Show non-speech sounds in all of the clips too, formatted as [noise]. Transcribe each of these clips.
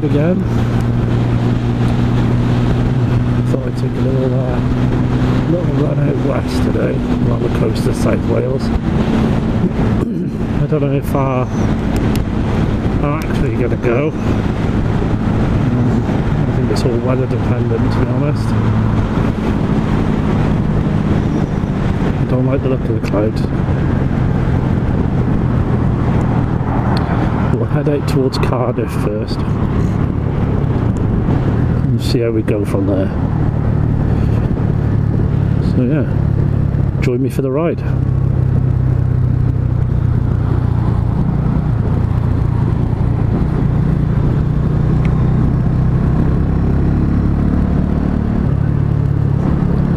road again. Thought I'd take a little, uh, little run out west today along the coast of South Wales. [clears throat] I don't know if uh, I'm actually going to go. I think it's all weather dependent, to be honest. I don't like the look of the clouds. We'll head out towards Cardiff first and see how we go from there. So yeah, join me for the ride.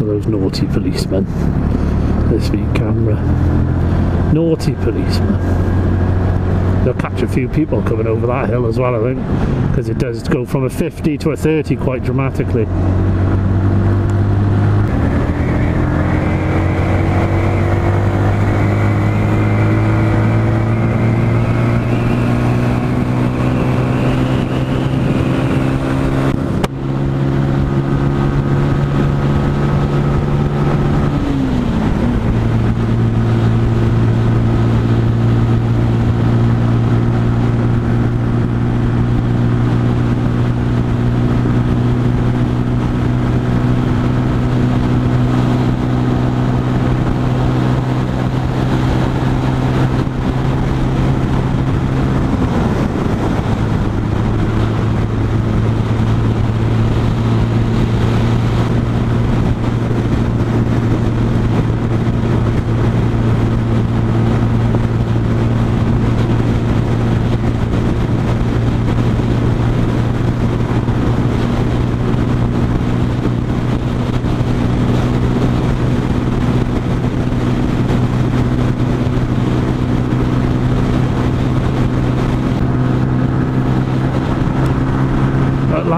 Those naughty policemen. This speed camera. Naughty policemen. They'll catch a few people coming over that hill as well, I think, because it does go from a 50 to a 30 quite dramatically.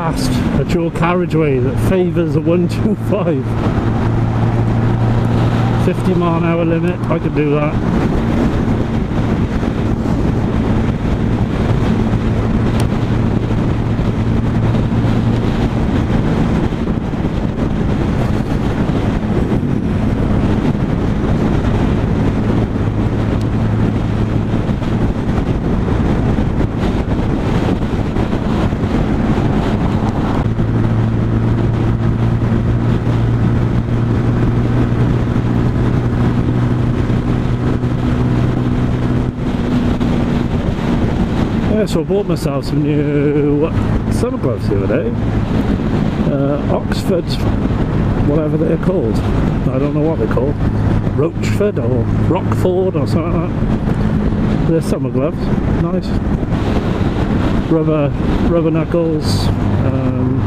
At last, a dual carriageway that favours a 125. 50 mile an hour limit, I could do that. Yeah, so I bought myself some new summer gloves the other day. Uh, Oxford, whatever they're called. I don't know what they're called. Roachford or Rockford or something like that. They're summer gloves. Nice. Rubber, rubber knuckles. Um,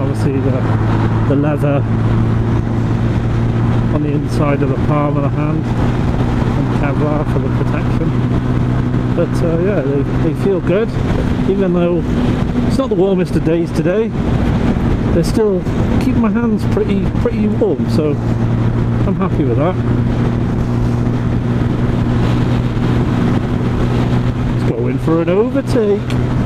obviously the, the leather on the inside of the palm of the hand and Kevlar for the protection. But uh, yeah, they, they feel good, even though it's not the warmest of days today. They're still keeping my hands pretty pretty warm, so I'm happy with that. Let's go in for an overtake.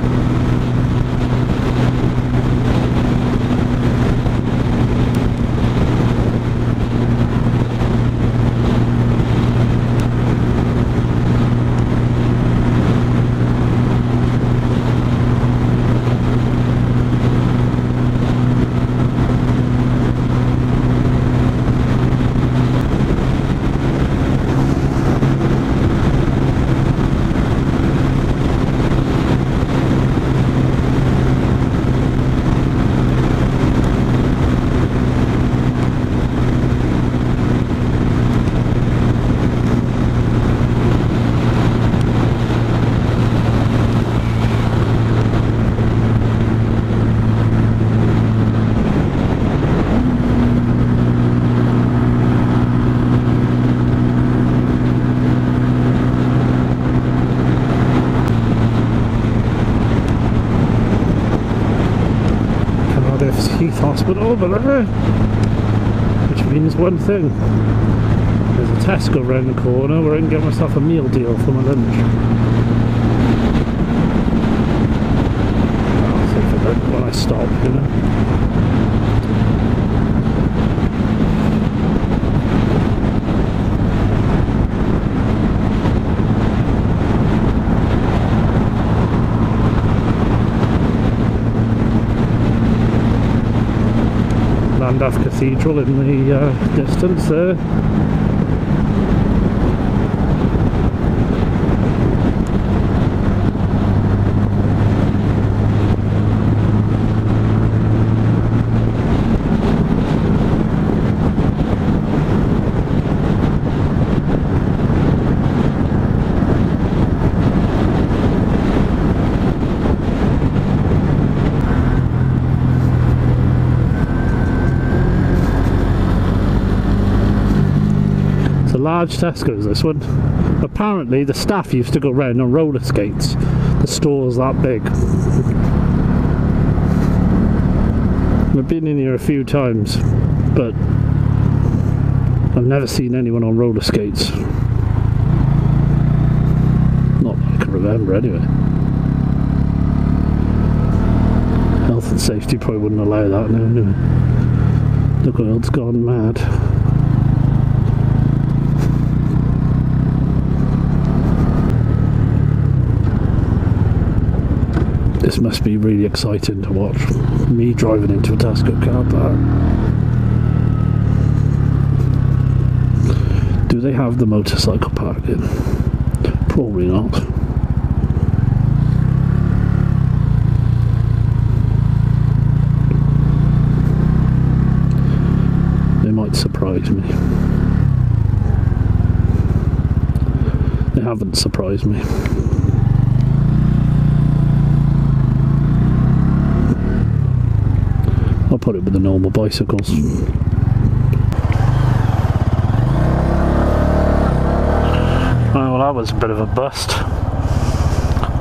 Griffiths Heath Hospital over there uh, which means one thing. There's a Tesco around the corner where I can get myself a meal deal for my lunch. I'll when I stop you know. Cathedral in the uh, distance there. Large Tesco's this one. Apparently the staff used to go round on roller skates. The store's that big. I've been in here a few times, but I've never seen anyone on roller skates. Not that I can remember anyway. Health and safety probably wouldn't allow that now, anyway. The world's gone mad. This must be really exciting to watch. Me driving into a Tesco car park. Do they have the motorcycle parking? Probably not. They might surprise me. They haven't surprised me. I'll put it with the normal bicycles. Well, that was a bit of a bust.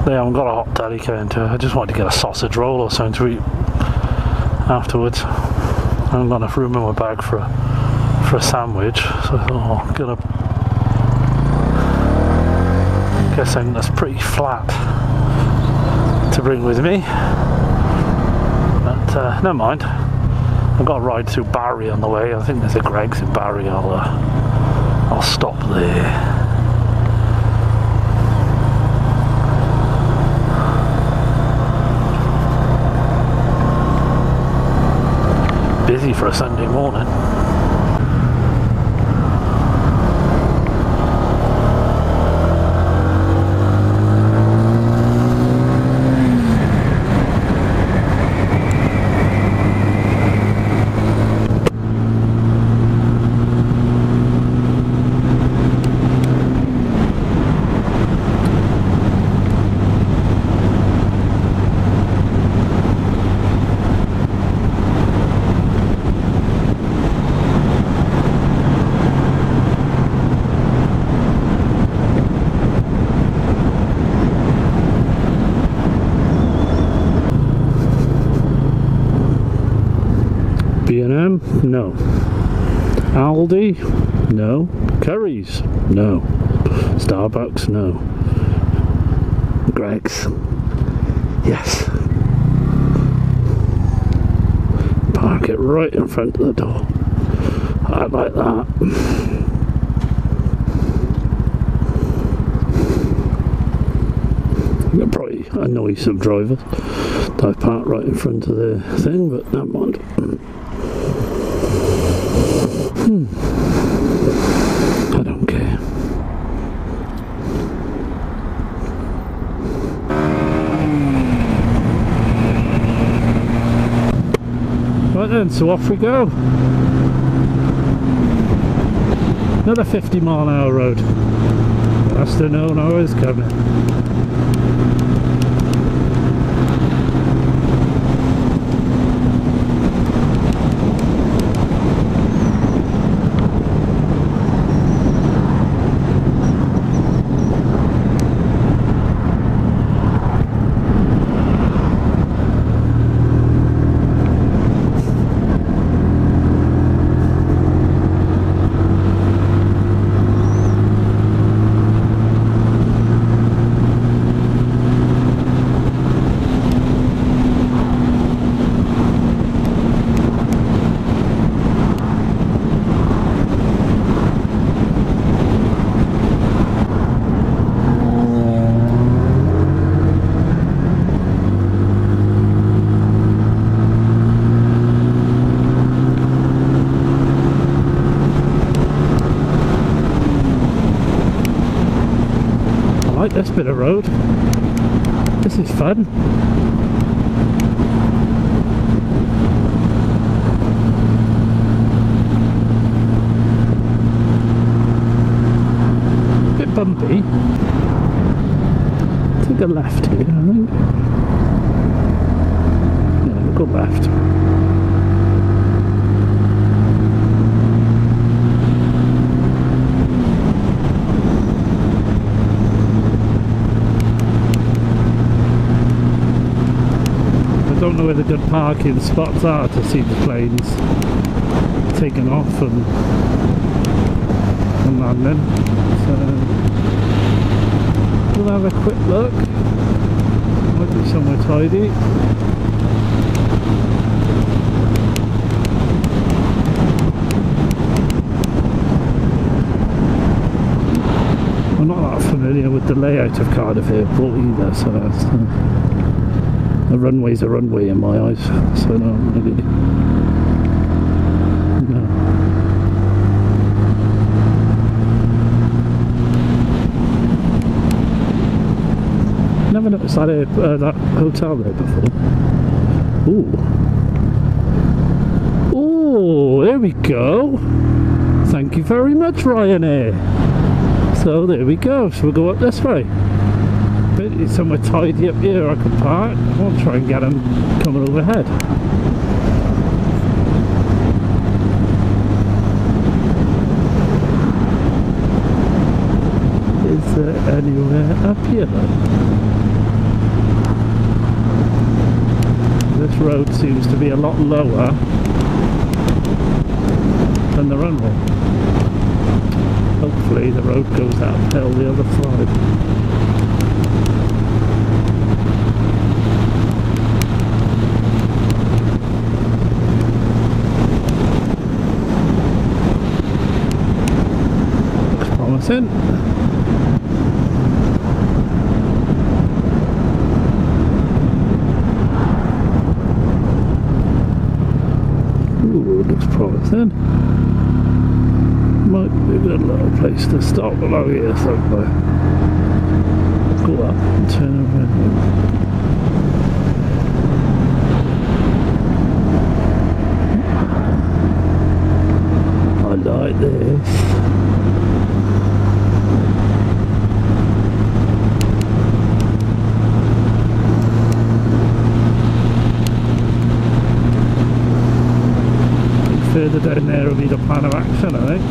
They haven't got a hot deli to. I just wanted to get a sausage roll or something to eat afterwards. I haven't got enough room in my bag for a, for a sandwich, so I thought, oh, gonna. Guessing that's pretty flat to bring with me. But uh, never mind. I've got to ride through Barry on the way. I think there's a Greggs in Barry. I'll uh, I'll stop there. Busy for a Sunday morning. B&M? No. Aldi? No. Currys? No. Starbucks? No. Greggs? Yes. Park it right in front of the door. I like that. It'll probably annoy some drivers. I park right in front of the thing, but never mind. Hmm. I don't care. Right then, so off we go. Another 50 mile an hour road. Faster known hours coming. This bit of road. This is fun. A Bit bumpy. Take a left here, I think. Yeah, go left. I don't know where the good parking spots are to see the planes taking off and, and landing. So we'll have a quick look. Might be somewhere tidy. I'm not that familiar with the layout of Cardiff Airport either, so uh, a runway's a runway in my eyes, so no, really. No. Never noticed that, uh, that hotel there before. Ooh. Ooh, there we go. Thank you very much, Ryanair. So there we go. So we'll go up this way. It's somewhere tidy up here I can park. I'll try and get them coming overhead. Is there anywhere up here? This road seems to be a lot lower than the runway. Hopefully the road goes uphill the other side. Promising. Ooh, looks promising. Might be a good little place to stop along here somewhere. Go up and turn around. I like this. Further down there will be the plan of action, I think.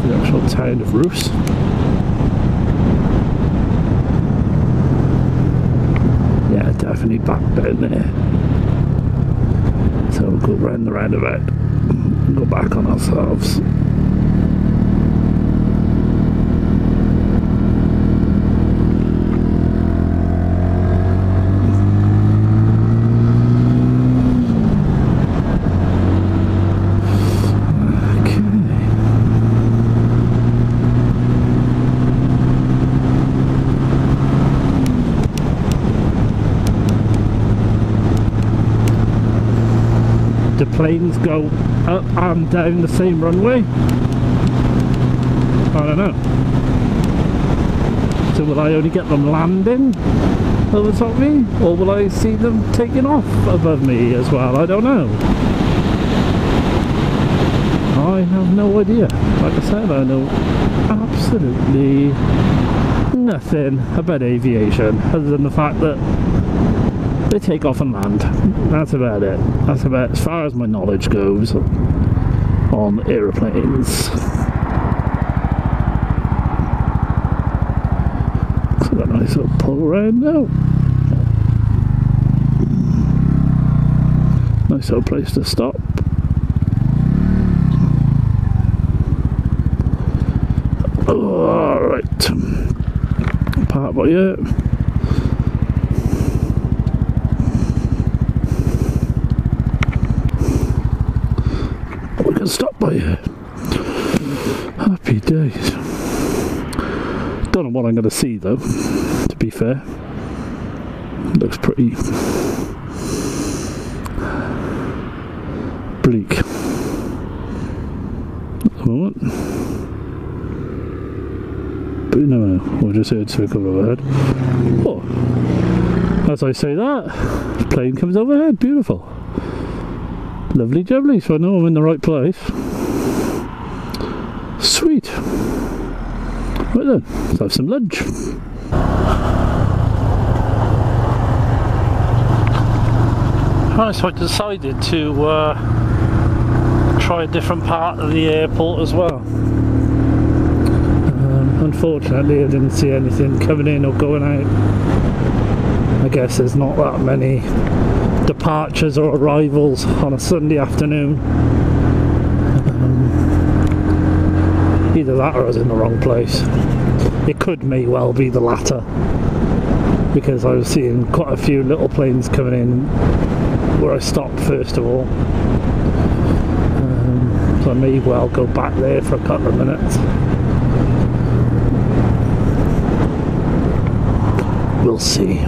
The actual town of Rhoose. Yeah, back down there. So we'll go round the roundabout, go back on ourselves. Okay. Do planes go up and down the same runway? I don't know. So will I only get them landing over top me? Or will I see them taking off above me as well? I don't know. I have no idea. Like I said, I know absolutely nothing about aviation other than the fact that they take off and land. That's about it. That's about as far as my knowledge goes on aeroplanes. So a nice little pull around now. Nice little place to stop. Alright. Park by here. We by here. Happy days. Don't know what I'm going to see though, to be fair. Looks pretty bleak at the moment. But know, we'll just heard circle overhead. Oh, as I say that, plane comes overhead, beautiful. Lovely jubbly, so I know I'm in the right place. Sweet. Right then, let's have some lunch. Right, so I decided to uh, try a different part of the airport as well. Um, unfortunately, I didn't see anything coming in or going out. I guess there's not that many departures or arrivals on a Sunday afternoon. Um, either that or I was in the wrong place. It could may well be the latter because I was seeing quite a few little planes coming in where I stopped first of all. Um, so I may well go back there for a couple of minutes. We'll see.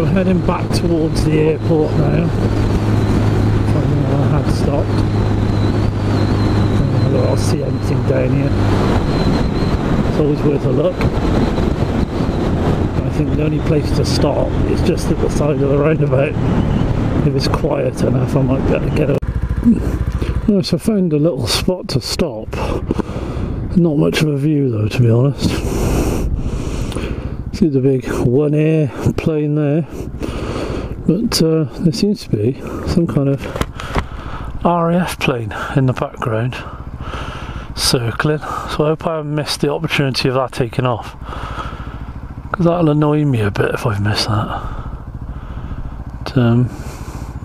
So heading back towards the airport now. I had stopped. Uh, look, I'll see anything down here. It's always worth a look. I think the only place to stop is just at the side of the roundabout. If it's quiet enough, I might be able to get a. Right, so I found a little spot to stop. Not much of a view though, to be honest. See the big one air plane there, but uh, there seems to be some kind of RAF plane in the background circling. So I hope I haven't missed the opportunity of that taking off, because that'll annoy me a bit if I've missed that. But, um,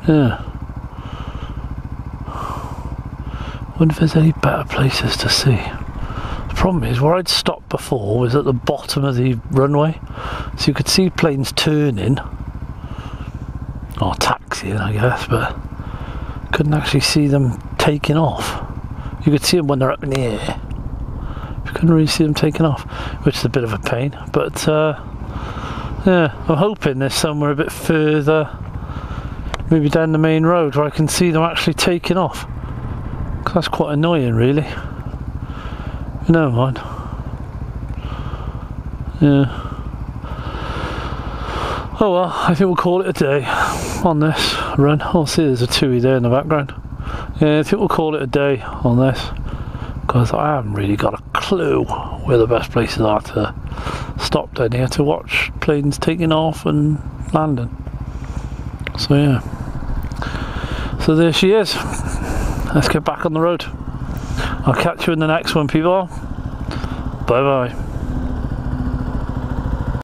yeah. Wonder if there's any better places to see. Problem is where I'd stopped before was at the bottom of the runway, so you could see planes turning or taxiing, I guess, but couldn't actually see them taking off. You could see them when they're up in the air. You couldn't really see them taking off, which is a bit of a pain. But uh, yeah, I'm hoping there's somewhere a bit further, maybe down the main road, where I can see them actually taking off. 'Cause that's quite annoying, really. Never mind. Yeah. Oh well, I think we'll call it a day on this run. I'll see there's a Tui there in the background. Yeah, I think we'll call it a day on this. Because I haven't really got a clue where the best places are to stop down here to watch planes taking off and landing. So yeah. So there she is. Let's get back on the road. I'll catch you in the next one, people. Bye bye.